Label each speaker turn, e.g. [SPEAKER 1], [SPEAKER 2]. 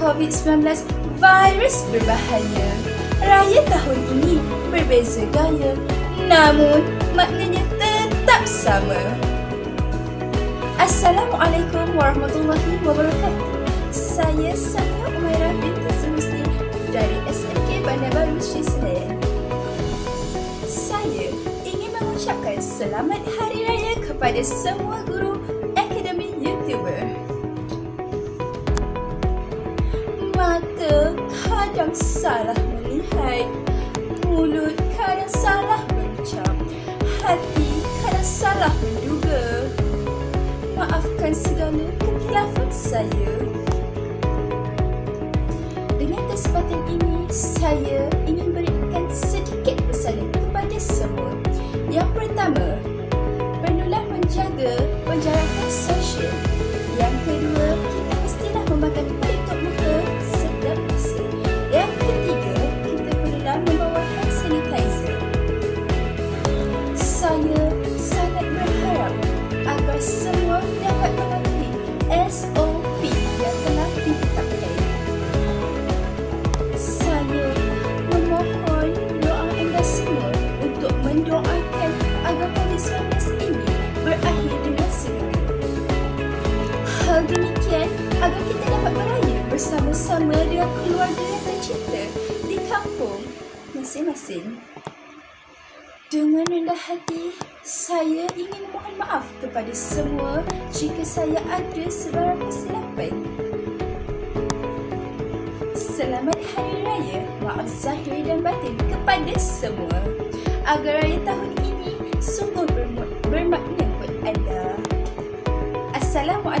[SPEAKER 1] COVID-19 virus berbahaya. Raya tahun ini berbeza gaya, namun maknanya tetap sama. Assalamualaikum warahmatullahi wabarakatuh. Saya Safia Umairah binti Semusli dari SMK Bandar Baru Sedayan. Saya ingin mengucapkan selamat hari raya kepada semua guru kadang salah melihat, mulut kadang salah berucap, hati kadang salah menduga. Maafkan segala kekilafan saya. Dengan kesempatan ini, saya demikian agar kita dapat beraya bersama-sama dengan keluarga yang tercinta di kampung masing-masing. Dengan rendah hati, saya ingin memohon maaf kepada semua jika saya ada sebarang kesilapan. Selamat Hari Raya, maaf zahir dan batin kepada semua. Agar raya tahun